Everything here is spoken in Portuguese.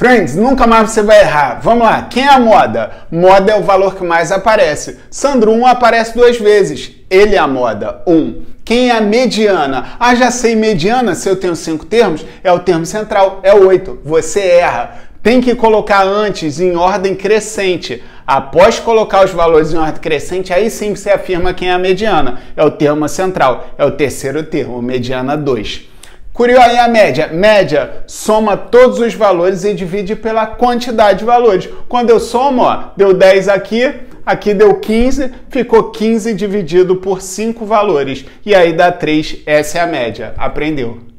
Friends, nunca mais você vai errar. Vamos lá, quem é a moda? Moda é o valor que mais aparece. Sandro 1 aparece duas vezes. Ele é a moda, 1. Quem é a mediana? Ah, já sei, mediana, se eu tenho cinco termos, é o termo central, é 8. Você erra. Tem que colocar antes em ordem crescente. Após colocar os valores em ordem crescente, aí sim você afirma quem é a mediana. É o termo central, é o terceiro termo, mediana 2. Curioso, e a média? Média soma todos os valores e divide pela quantidade de valores. Quando eu somo, ó, deu 10 aqui, aqui deu 15, ficou 15 dividido por 5 valores. E aí dá 3, essa é a média. Aprendeu?